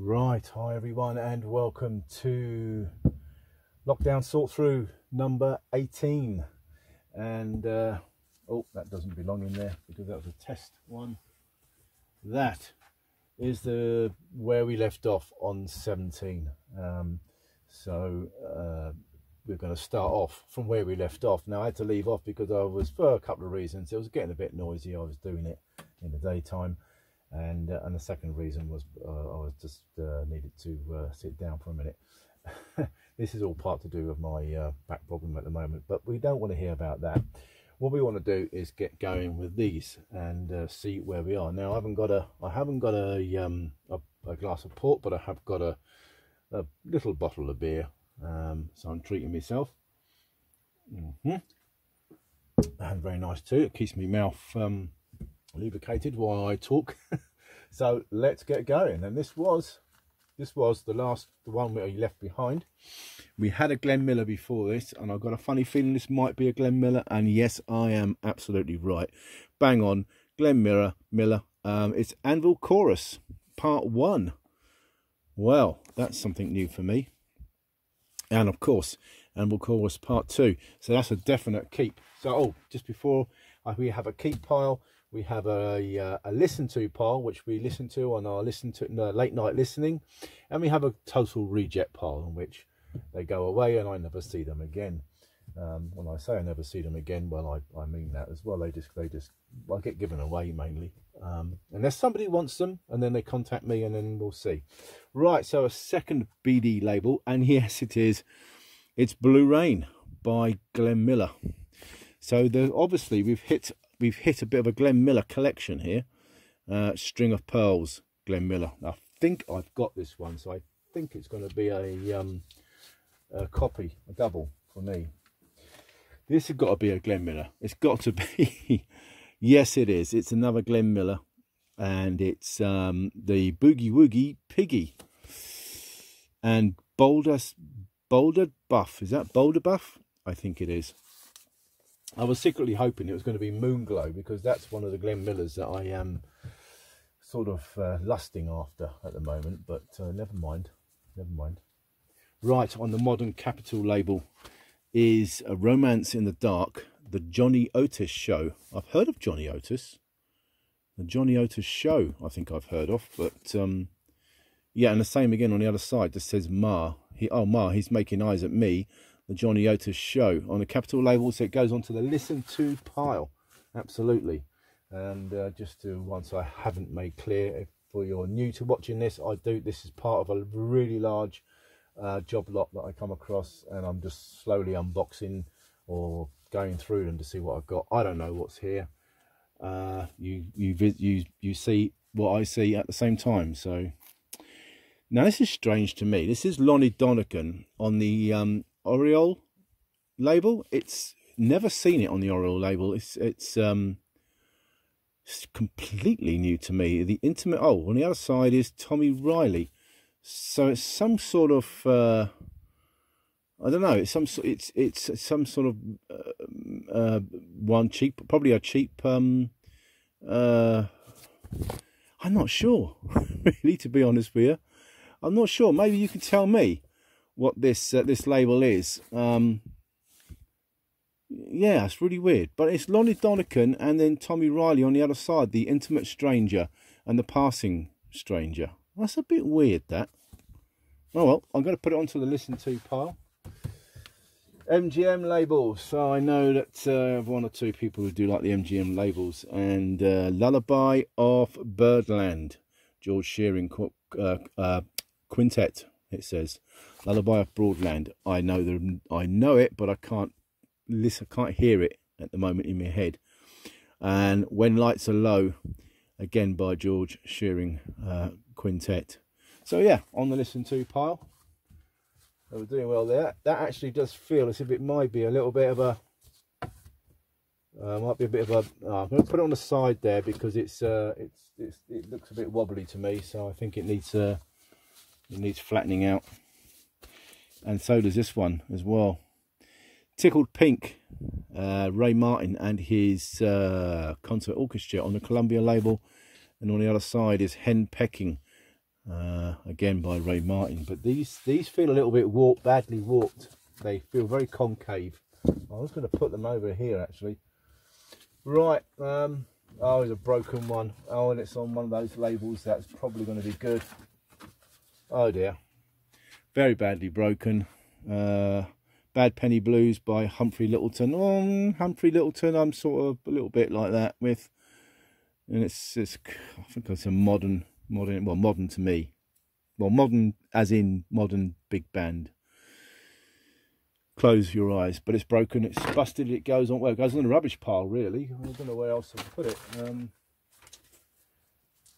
Right, hi everyone, and welcome to Lockdown Sort Through number 18. And uh, oh, that doesn't belong in there because that was a test one. That is the where we left off on 17. Um, so uh, we're going to start off from where we left off. Now I had to leave off because I was for a couple of reasons. It was getting a bit noisy. I was doing it in the daytime and uh, and the second reason was uh, I was just uh, needed to uh, sit down for a minute. this is all part to do with my uh, back problem at the moment, but we don't want to hear about that. What we want to do is get going with these and uh, see where we are. Now I haven't got a I haven't got a um, a, a, glass of port, but I have got a a little bottle of beer. Um, so I'm treating myself. Mm -hmm. And very nice too. It keeps my mouth um, lubricated while I talk. so let's get going. And this was this was the last the one we left behind. We had a Glenn Miller before this, and I've got a funny feeling this might be a Glenn Miller. And yes, I am absolutely right. Bang on, Glenn Miller Miller. Um, it's Anvil Chorus Part One. Well, that's something new for me. And of course, Anvil Chorus Part Two. So that's a definite keep. So oh, just before uh, we have a keep pile we have a, uh, a listen to pile which we listen to on our listen to uh, late night listening. And we have a total reject pile in which they go away and I never see them again. Um, when I say I never see them again well I, I mean that as well. They just they just I get given away mainly. Um, unless somebody wants them and then they contact me and then we'll see. Right so a second BD label and yes it is. It's Blue Rain by Glenn Miller. So the, obviously we've hit we've hit a bit of a Glenn Miller collection here. Uh, String of Pearls, Glenn Miller. I think I've got this one, so I think it's going to be a, um, a copy, a double for me. This has got to be a Glenn Miller. It's got to be. yes, it is. It's another Glenn Miller, and it's um, the Boogie Woogie Piggy. And Boulder, Boulder Buff. Is that Boulder Buff? I think it is. I was secretly hoping it was going to be Moonglow because that's one of the Glenn Millers that I am sort of uh, lusting after at the moment, but uh, never mind, never mind. Right, on the Modern Capitol label is A Romance in the Dark, the Johnny Otis Show. I've heard of Johnny Otis. The Johnny Otis Show, I think I've heard of, but um, yeah, and the same again on the other side, just says Ma. He, oh, Ma, he's making eyes at me the Johnny Otis show on the Capitol label, so it goes onto the listen to pile. Absolutely. And uh, just to once I haven't made clear, if for you're new to watching this, I do. This is part of a really large uh, job lot that I come across, and I'm just slowly unboxing or going through them to see what I've got. I don't know what's here. Uh, you you you you see what I see at the same time. So now this is strange to me. This is Lonnie Donegan on the um, Oriole label. It's never seen it on the Oriole label. It's it's um it's completely new to me. The intimate oh on the other side is Tommy Riley. So it's some sort of uh I don't know. It's some it's it's some sort of uh, uh, one cheap, probably a cheap. Um, uh, I'm not sure, really, to be honest with you. I'm not sure. Maybe you can tell me what this uh, this label is. Um, yeah, it's really weird. But it's Lonnie Donegan and then Tommy Riley on the other side, the intimate stranger and the passing stranger. That's a bit weird, that. Oh well, I'm going to put it onto the listen to pile. MGM labels. So I know that uh, I have one or two people who do like the MGM labels. And uh, Lullaby of Birdland, George Shearing uh, uh, Quintet, it says. Lullaby of Broadland. I know the, I know it, but I can't listen. I can't hear it at the moment in my head. And When Lights Are Low, again by George Shearing uh, Quintet. So yeah, on the listen to pile. we're doing well there. That actually does feel as if it might be a little bit of a uh, might be a bit of a. Oh, I'm going to put it on the side there because it's uh, it's, it's it looks a bit wobbly to me, so I think it needs uh, it needs flattening out and so does this one as well. Tickled Pink, uh, Ray Martin and his uh, concert orchestra on the Columbia label, and on the other side is Hen Pecking, uh, again by Ray Martin. But these these feel a little bit warped, badly warped. They feel very concave. I was going to put them over here actually. Right, um, oh, it's a broken one. Oh, and it's on one of those labels. That's probably going to be good. Oh dear, very badly broken. Uh, Bad Penny Blues by Humphrey Lyttelton. Oh, Humphrey Lyttelton, I'm sort of a little bit like that with, and it's it's I think it's a modern modern well modern to me, well modern as in modern big band. Close your eyes, but it's broken, it's busted, it goes on well, it goes on the rubbish pile really. I don't know where else to put it. Um,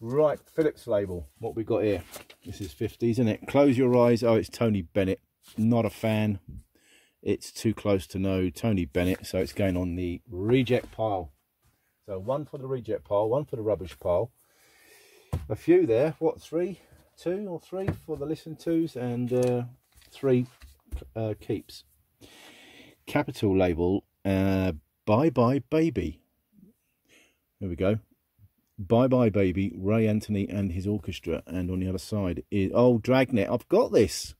right, Philips label, what we got here. This is 50s, isn't it? Close your eyes. Oh, it's Tony Bennett. Not a fan it's too close to know Tony Bennett, so it's going on the reject pile. So one for the reject pile, one for the rubbish pile. A few there, what, three? Two or three for the listen tos and uh, three uh, keeps. Capitol label, uh, Bye Bye Baby. There we go. Bye Bye Baby, Ray Anthony and his orchestra. And on the other side is, oh, Dragnet, I've got this.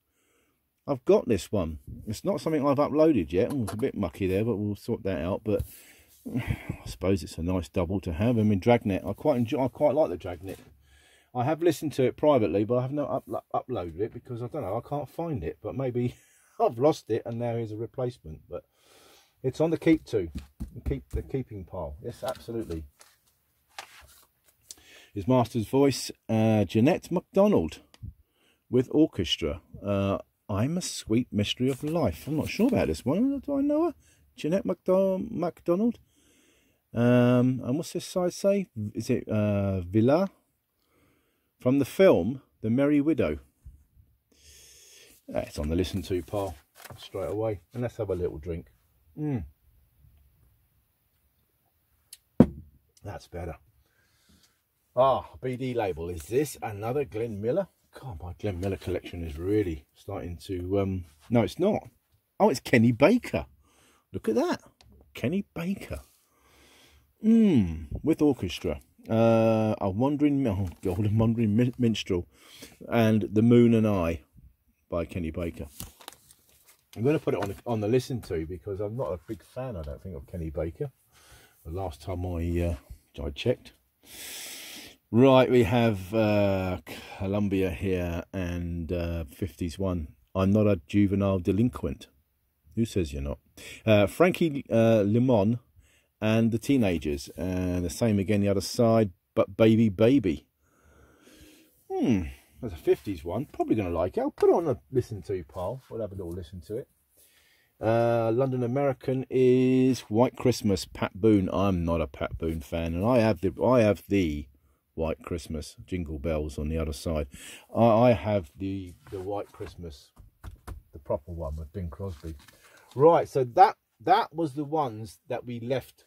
I've got this one. It's not something I've uploaded yet. Oh, it's a bit mucky there, but we'll sort that out. But I suppose it's a nice double to have. I mean, Dragnet. I quite enjoy. I quite like the Dragnet. I have listened to it privately, but I have not up, uploaded it because I don't know. I can't find it. But maybe I've lost it, and now here's a replacement. But it's on the keep to, keep the keeping pile. Yes, absolutely. His master's voice, uh, Jeanette MacDonald, with orchestra. Uh, I'm a Sweet Mystery of Life. I'm not sure about this one. Do I know her? Jeanette MacDonald. Um, and what's this side say? Is it uh, Vilia? From the film The Merry Widow. That's on the listen to pile straight away. And let's have a little drink. Mm. That's better. Ah, BD label. Is this another Glenn Miller? God, my Glenn Miller collection is really starting to... Um, no, it's not. Oh, it's Kenny Baker. Look at that. Kenny Baker. Mmm, with orchestra. Uh, a Wandering... Oh, God, a Wandering Minstrel. And The Moon and I by Kenny Baker. I'm going to put it on, on the listen to because I'm not a big fan, I don't think, of Kenny Baker. The last time I, uh, I checked. Right, we have uh, Columbia here and uh, 50s one. I'm not a juvenile delinquent. Who says you're not? Uh, Frankie uh, Lymon and the teenagers. And the same again the other side, but Baby Baby. Hmm, that's a 50s one. Probably going to like it. I'll put it on a listen to pile. We'll have a little listen to it. Uh, London American is White Christmas, Pat Boone. I'm not a Pat Boone fan, and I have the I have the White Christmas, Jingle Bells on the other side. I, I have the, the White Christmas, the proper one with Bing Crosby. Right, so that that was the ones that we left.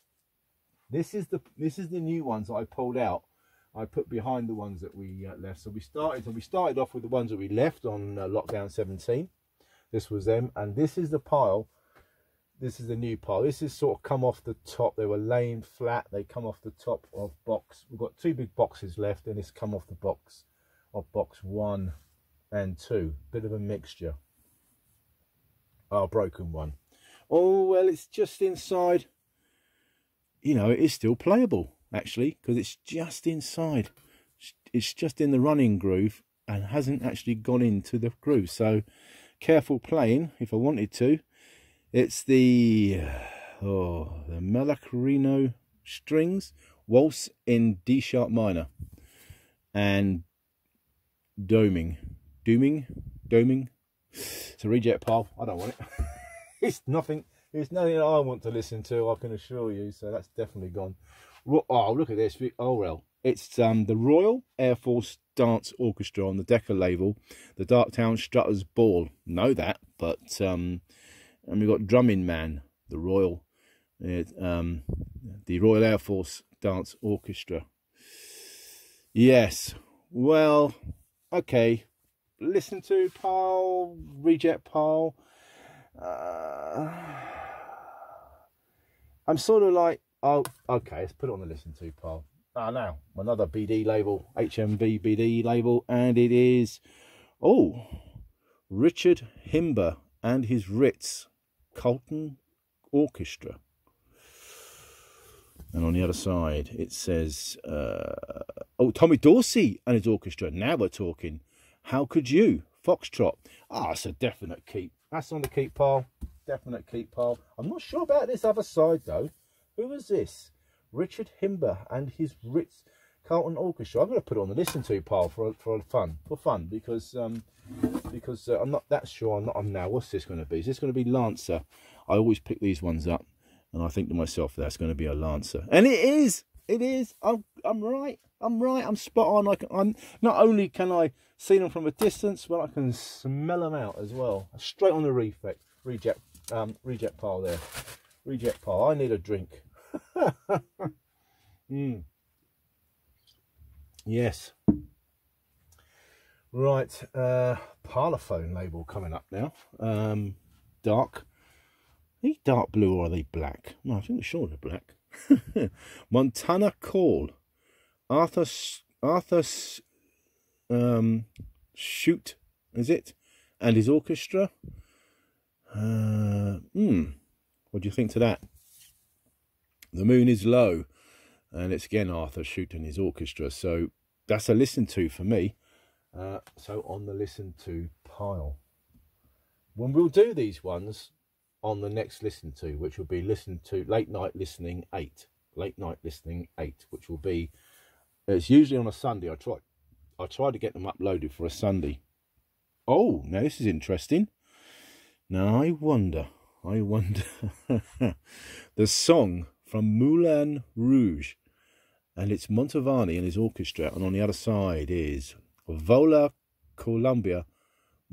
This is the this is the new ones that I pulled out. I put behind the ones that we uh, left. So we started, so we started off with the ones that we left on uh, lockdown 17. This was them, and this is the pile this is the new pile. This is sort of come off the top. They were laying flat. They come off the top of box. We've got two big boxes left and it's come off the box of box one and two. Bit of a mixture. Oh broken one. Oh well it's just inside. You know it is still playable actually because it's just inside. It's just in the running groove and hasn't actually gone into the groove. So careful playing if I wanted to it's the oh the Malachrino strings waltz in D sharp minor and doming, dooming, doming. It's a reject pile. I don't want it. it's nothing. It's nothing I want to listen to. I can assure you. So that's definitely gone. Oh, look at this. Oh well, it's um the Royal Air Force Dance Orchestra on the Decca label, the Darktown Strutters Ball. Know that, but um and we've got Drumming Man, the Royal, um, the Royal Air Force Dance Orchestra. Yes, well, okay. Listen to Paul, Reject Paul. Uh, I'm sort of like, oh, okay, let's put it on the listen to Paul. Ah, now another BD label, HMV BD label, and it is oh Richard Himber and his Ritz Carlton Orchestra. And on the other side, it says, uh, oh, Tommy Dorsey and his orchestra. Now we're talking. How could you? Foxtrot. Ah, it's a definite keep. That's on the keep pile. Definite keep pile. I'm not sure about this other side, though. Who is this? Richard Himber and his Ritz Carlton Orchestra. I'm going to put it on the listen to pile for for fun, for fun, because um, because uh, I'm not that sure. I'm not. I'm now. What's this going to be? Is this going to be Lancer? I always pick these ones up, and I think to myself, that's going to be a Lancer, and it is. It is. I'm. I'm right. I'm right. I'm spot on. I can, I'm not only can I see them from a distance, but I can smell them out as well. Straight on the reject, reject, um, reject pile there. Reject pile. I need a drink. mm. Yes. Right, uh, Parlophone label coming up now. Um, dark. Are they dark blue or are they black? No, I think they're sure they're black. Montana Call. Arthur, Arthur um, Shute, is it? And his orchestra. Uh, hmm. What do you think to that? The moon is low and it's again Arthur Shute and his orchestra. So that's a listen to for me. Uh, so on the listen to pile. When we'll do these ones on the next listen to, which will be listen to late night listening eight, late night listening eight, which will be it's usually on a Sunday. I try I try to get them uploaded for a Sunday. Oh, now this is interesting. Now I wonder, I wonder the song from Moulin Rouge and it's Mantovani and his orchestra, and on the other side is Vola Colomba,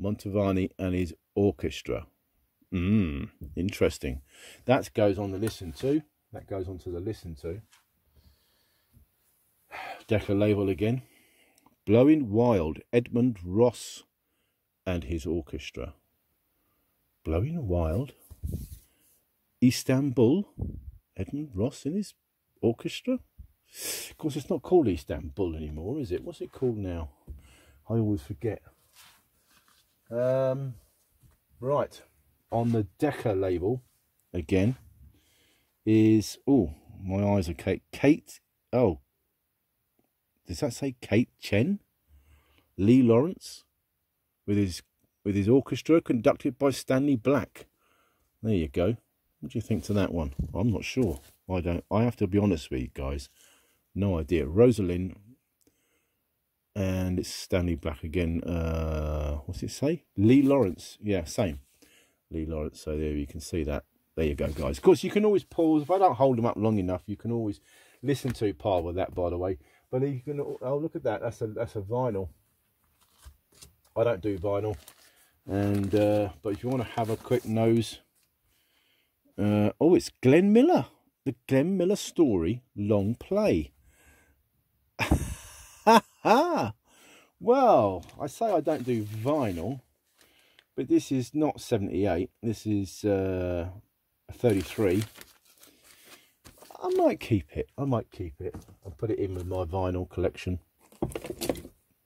Mantovani and his orchestra. Mmm, interesting. That goes on the listen to. That goes on to the listen to. Decca label again. Blowing Wild, Edmund Ross and his orchestra. Blowing Wild, Istanbul, Edmund Ross and his orchestra. Of course, it's not called Istanbul anymore, is it? What's it called now? I always forget. Um, right, on the Decca label, again, is, oh, my eyes are Kate, Kate, oh, does that say Kate Chen? Lee Lawrence, with his with his orchestra conducted by Stanley Black. There you go. What do you think to that one? I'm not sure. I don't. I have to be honest with you guys. No idea. Rosalind. And it's Stanley Black again. Uh, what's it say? Lee Lawrence. Yeah, same. Lee Lawrence. So there you can see that. There you go, guys. Of course, you can always pause. If I don't hold them up long enough, you can always listen to part with that, by the way. But you can. Oh, look at that. That's a that's a vinyl. I don't do vinyl. And uh, but if you want to have a quick nose, uh, oh, it's Glenn Miller, the Glenn Miller story long play. well, I say I don't do vinyl, but this is not 78. This is uh, 33. I might keep it. I might keep it. I'll put it in with my vinyl collection.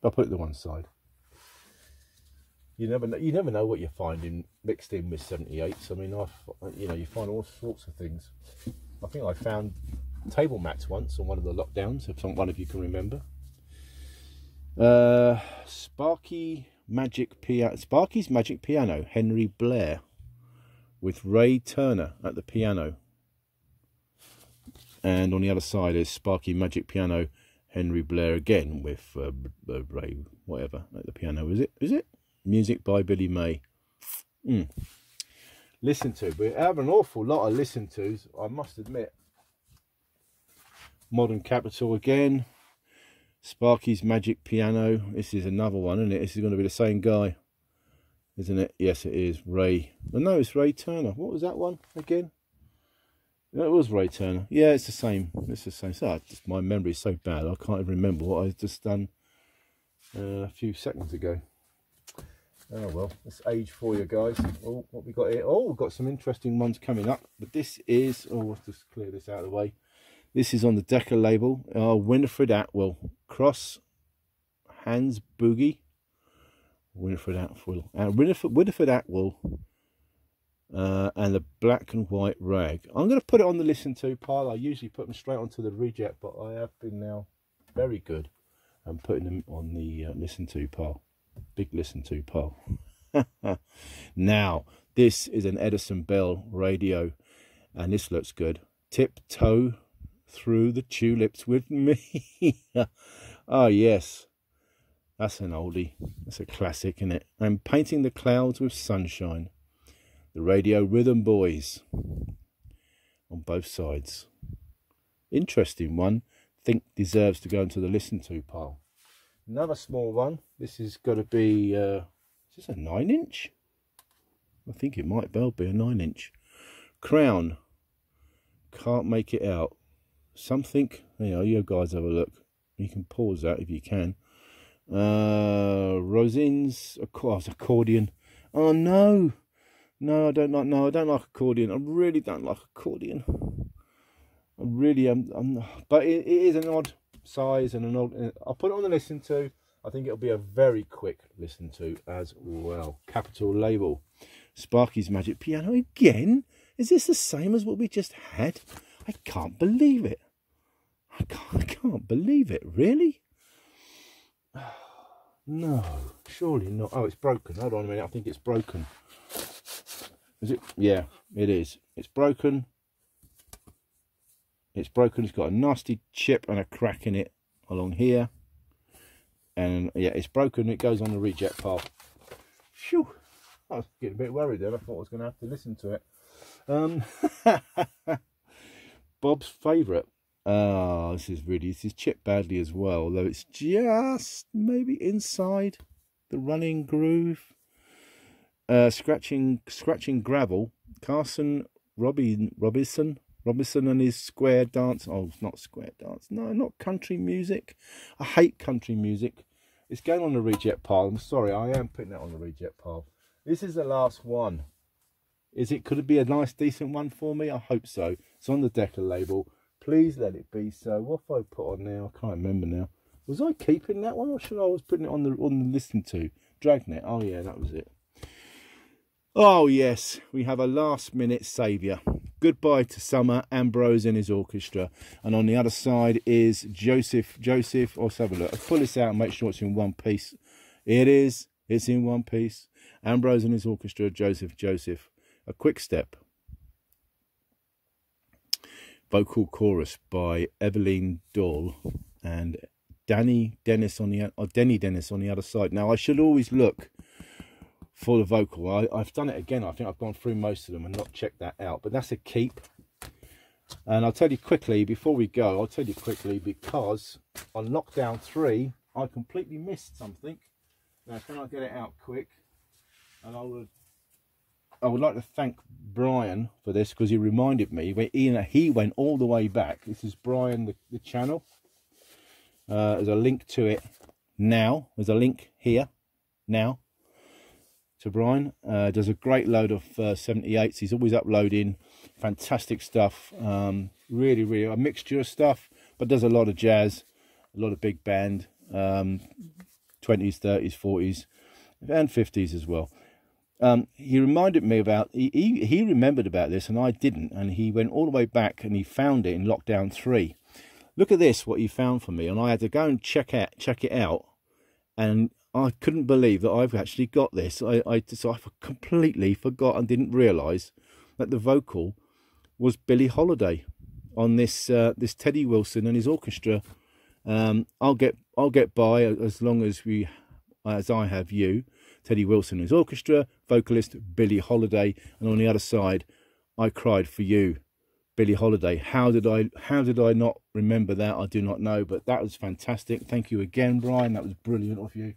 I'll put it to one side. You never know. You never know what you're finding mixed in with 78s. I mean, I, you know, you find all sorts of things. I think I found table mats once on one of the lockdowns, if one of you can remember. Uh, Sparky Magic Piano, Sparky's Magic Piano, Henry Blair, with Ray Turner at the piano. And on the other side is Sparky Magic Piano, Henry Blair again with uh, Ray, whatever, at the piano. Is it? Is it? Music by Billy May. Mm. Listen to. We have an awful lot of listen tos, I must admit. Modern Capitol again. Sparky's Magic Piano. This is another one, isn't it? This is going to be the same guy, isn't it? Yes, it is. Ray. Oh, no, it's Ray Turner. What was that one again? No, it was Ray Turner. Yeah, it's the same. It's the same. So just, my memory is so bad. I can't even remember what I just done uh, a few seconds ago. Oh well, it's age for you guys. Oh, what we got here? Oh, we've got some interesting ones coming up. But this is, oh, let's just clear this out of the way. This is on the Decca label. Uh, Winifred Atwell. Cross Hands Boogie. Winifred Atwell. Uh, Winifred, Winifred Atwell. Uh, and the black and white rag. I'm going to put it on the listen to pile. I usually put them straight onto the reject, but I have been now very good and putting them on the uh, listen to pile. Big listen to pile. now, this is an Edison Bell radio, and this looks good. Tiptoe through the tulips with me. oh, yes. That's an oldie. That's a classic, isn't it? I'm painting the clouds with sunshine. The Radio Rhythm Boys on both sides. Interesting one. Think deserves to go into the listen to pile. Another small one. This is got to be, uh, is this a 9 inch? I think it might well be a 9 inch. Crown. Can't make it out something. You know you guys have a look. You can pause that if you can. Uh Rosin's accordion. Oh no. No I don't like no I don't like accordion. I really don't like accordion. I really am I'm, but it, it is an odd size and an odd I'll put it on the listen to. I think it'll be a very quick listen to as well. Capitol label. Sparky's Magic Piano again? Is this the same as what we just had? I can't believe it I can't, I can't believe it, really? No, surely not. Oh, it's broken. Hold on a minute. I think it's broken. Is it? Yeah, it is. It's broken. It's broken. It's got a nasty chip and a crack in it along here. And yeah, it's broken. It goes on the reject pile. Phew. I was getting a bit worried then. I thought I was going to have to listen to it. Um, Bob's favourite. Oh, this is really, this is chipped badly as well, though it's just maybe inside the running groove. Uh, scratching, scratching gravel. Carson Robin, Robinson, Robinson and his square dance. Oh, it's not square dance. No, not country music. I hate country music. It's going on the reject pile. I'm sorry, I am putting that on the reject pile. This is the last one. Is it? Could it be a nice, decent one for me? I hope so. It's on the Decca label. Please let it be so. What have I put on now? I can't remember now. Was I keeping that one or should I was putting it on the on the listen to? Dragnet. Oh yeah, that was it. Oh yes, we have a last minute saviour. Goodbye to Summer, Ambrose and his orchestra. And on the other side is Joseph. Joseph, let's have a look. I'll pull this out and make sure it's in one piece. It is. It's in one piece. Ambrose and his orchestra, Joseph, Joseph. A quick step vocal chorus by Evelyn Dall and Danny Dennis on the or uh, Denny Dennis on the other side. Now I should always look for the vocal. I, I've done it again. I think I've gone through most of them and not checked that out. But that's a keep. And I'll tell you quickly before we go. I'll tell you quickly because on lockdown three I completely missed something. Now can I get it out quick? And I would I would like to thank Brian for this because he reminded me when he, he went all the way back. This is Brian, the, the channel. Uh, there's a link to it now. There's a link here now to Brian. Uh, does a great load of uh, 78s. He's always uploading fantastic stuff. Um, really, really a mixture of stuff, but does a lot of jazz, a lot of big band, um, 20s, 30s, 40s, and 50s as well um, he reminded me about he, he, he remembered about this and I didn't, and he went all the way back and he found it in lockdown three. Look at this, what he found for me, and I had to go and check out check it out, and I couldn't believe that I've actually got this. I I, so I completely forgot and didn't realise that the vocal was Billie Holiday on this uh, this Teddy Wilson and his orchestra. Um, I'll get I'll get by as long as we as I have you. Teddy Wilson his orchestra, vocalist Billie Holiday, and on the other side, I cried for you, Billie Holiday. How did I how did I not remember that? I do not know, but that was fantastic. Thank you again, Brian. That was brilliant of you.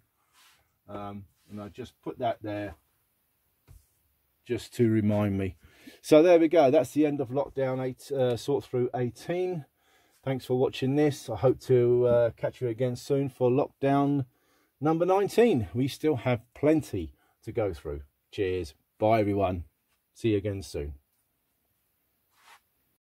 Um, and I just put that there just to remind me. So there we go. That's the end of lockdown eight uh, sort through 18. Thanks for watching this. I hope to uh, catch you again soon for lockdown number 19. We still have plenty to go through. Cheers. Bye, everyone. See you again soon.